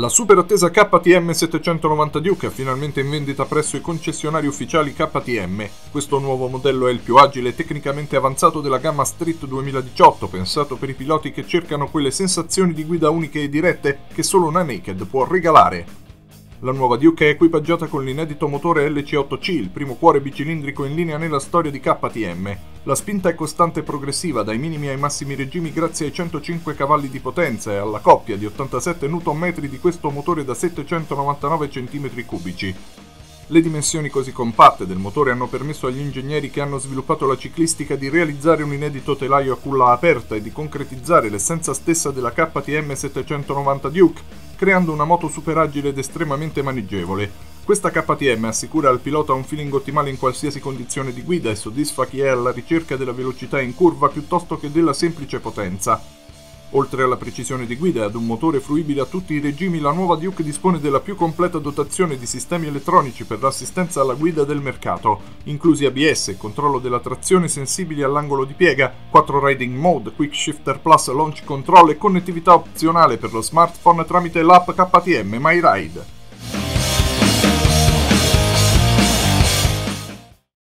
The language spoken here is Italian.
La super attesa KTM 790 Duke è finalmente in vendita presso i concessionari ufficiali KTM. Questo nuovo modello è il più agile e tecnicamente avanzato della gamma Street 2018, pensato per i piloti che cercano quelle sensazioni di guida uniche e dirette che solo una Naked può regalare. La nuova Duke è equipaggiata con l'inedito motore LC8C, il primo cuore bicilindrico in linea nella storia di KTM. La spinta è costante e progressiva, dai minimi ai massimi regimi grazie ai 105 cavalli di potenza e alla coppia di 87 Nm di questo motore da 799 cm3. Le dimensioni così compatte del motore hanno permesso agli ingegneri che hanno sviluppato la ciclistica di realizzare un inedito telaio a culla aperta e di concretizzare l'essenza stessa della KTM 790 Duke, creando una moto super agile ed estremamente maneggevole. Questa KTM assicura al pilota un feeling ottimale in qualsiasi condizione di guida e soddisfa chi è alla ricerca della velocità in curva piuttosto che della semplice potenza. Oltre alla precisione di guida e ad un motore fruibile a tutti i regimi, la nuova Duke dispone della più completa dotazione di sistemi elettronici per l'assistenza alla guida del mercato, inclusi ABS, controllo della trazione sensibili all'angolo di piega, 4 Riding Mode, Quick Shifter Plus Launch Control e connettività opzionale per lo smartphone tramite l'app KTM MyRide.